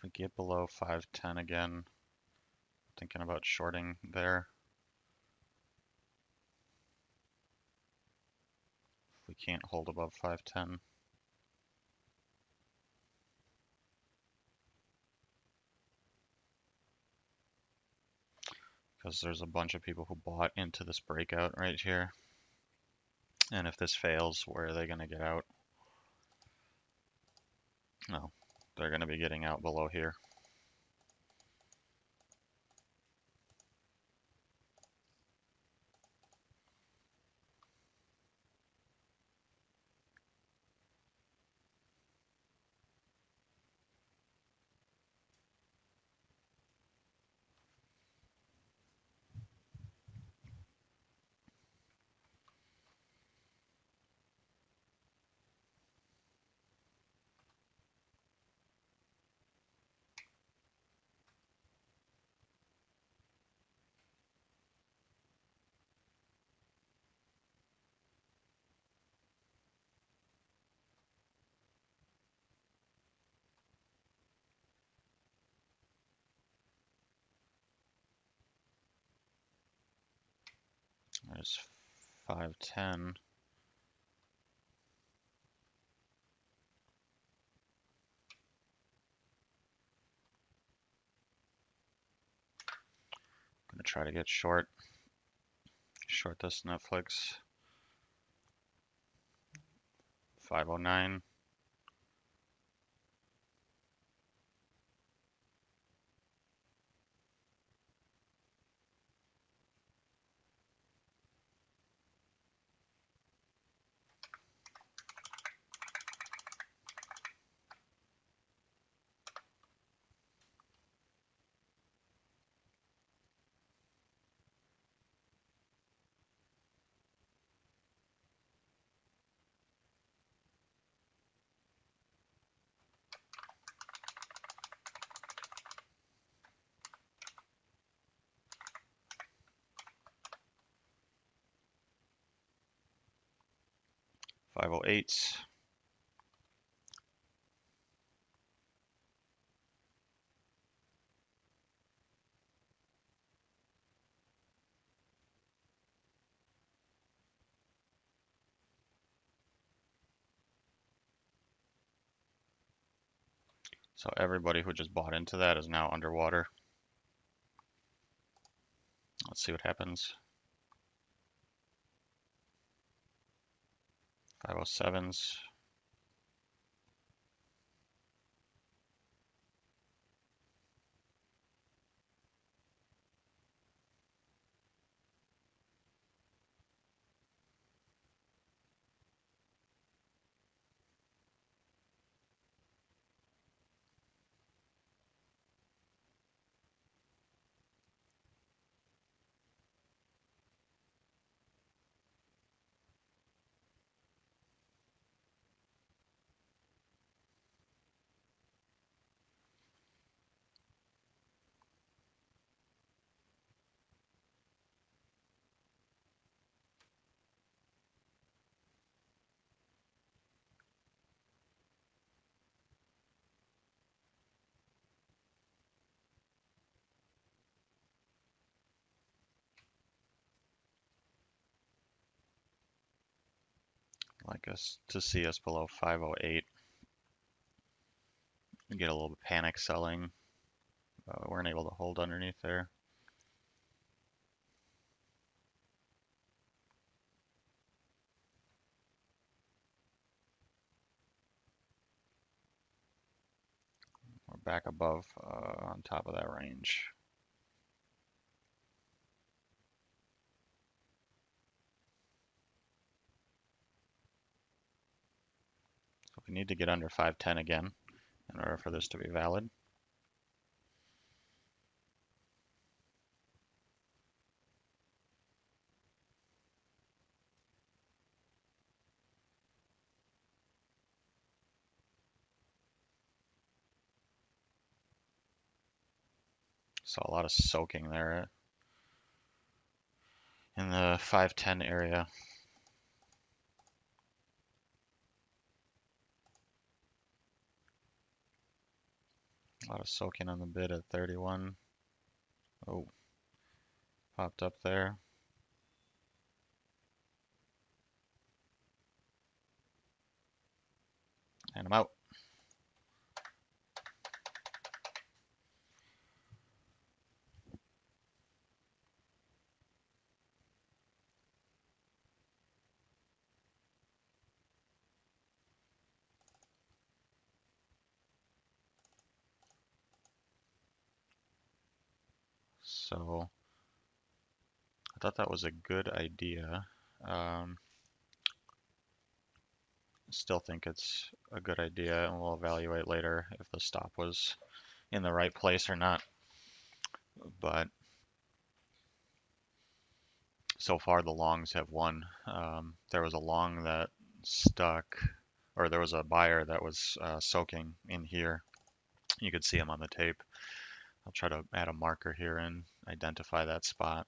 If we get below 510 again, thinking about shorting there. If we can't hold above 510. Because there's a bunch of people who bought into this breakout right here. And if this fails, where are they going to get out? No, they're going to be getting out below here. There's 510. I'm Gonna try to get short. Short this Netflix. 509. Five oh eight. So everybody who just bought into that is now underwater. Let's see what happens. 507s. Like us to see us below 508. We get a little panic selling. We weren't able to hold underneath there. We're back above uh, on top of that range. We need to get under 510 again in order for this to be valid. Saw a lot of soaking there in the 510 area. A lot of soaking on the bid at 31. Oh, popped up there. And I'm out. So I thought that was a good idea. Um, still think it's a good idea and we'll evaluate later if the stop was in the right place or not. But so far the longs have won. Um, there was a long that stuck, or there was a buyer that was uh, soaking in here. You could see him on the tape. I'll try to add a marker here and identify that spot.